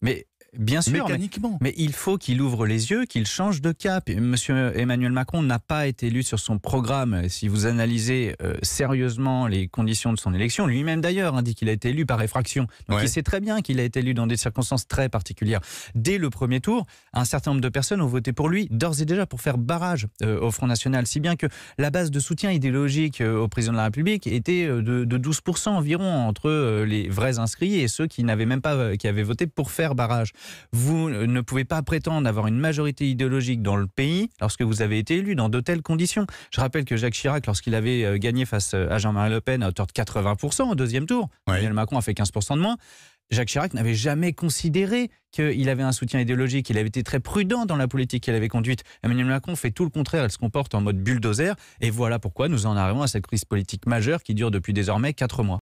Mais Bien sûr, mécaniquement. Mais, il faut qu'il ouvre les yeux, qu'il change de cap. Monsieur Emmanuel Macron n'a pas été élu sur son programme. Si vous analysez euh, sérieusement les conditions de son élection, lui-même d'ailleurs hein, dit qu'il a été élu par effraction. Donc il sait très bien qu'il a été élu dans des circonstances très particulières. Dès le premier tour, un certain nombre de personnes ont voté pour lui, d'ores et déjà pour faire barrage euh, au Front National, si bien que la base de soutien idéologique euh, au président de la République était de, de 12% environ entre les vrais inscrits et ceux qui n'avaient même pas, qui avaient voté pour faire barrage. Vous ne pouvez pas prétendre avoir une majorité idéologique dans le pays lorsque vous avez été élu dans de telles conditions. Je rappelle que Jacques Chirac, lorsqu'il avait euh, gagné face euh, à Jean-Marie Le Pen à hauteur de 80% au deuxième tour, Emmanuel Macron a fait 15% de moins. Jacques Chirac n'avait jamais considéré qu'il avait un soutien idéologique. Il avait été très prudent dans la politique qu'il avait conduite. Emmanuel Macron fait tout le contraire. Elle se comporte en mode bulldozer. Et voilà pourquoi nous en arrivons à cette crise politique majeure qui dure depuis désormais 4 mois.